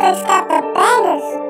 Let's got the bangers.